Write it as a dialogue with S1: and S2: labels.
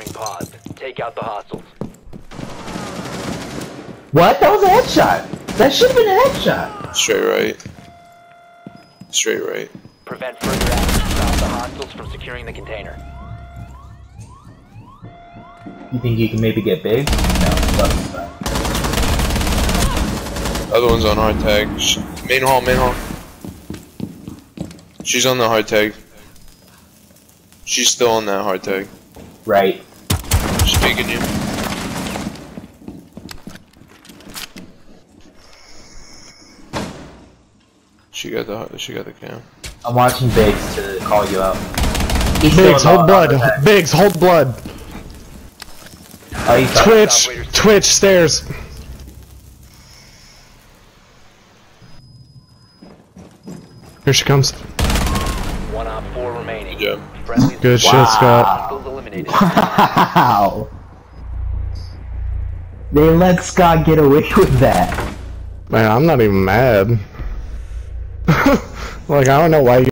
S1: Securing pods. Take out the hostiles.
S2: What? That was a headshot. That should have been a headshot.
S3: Straight right. Straight right.
S1: Prevent further action. Stop the hostiles from securing the container.
S2: You think you can maybe get big? No. that's.
S3: Other one's on hard tag. Main hall, main hall. She's on the hard tag. She's still on that hard tag.
S2: Right.
S3: She's peeking you. She got the she got the cam.
S2: I'm watching Biggs to call you out. He's
S4: Biggs, hold blood. Biggs, hold blood.
S2: Oh,
S4: Twitch, Twitch, stairs. Here she comes.
S1: One op four remaining.
S3: Good job.
S1: Friendly
S4: Good shit, Scott.
S1: Hostiles.
S2: Wow. They let Scott get away with that.
S4: Man, I'm not even mad. like, I don't know why you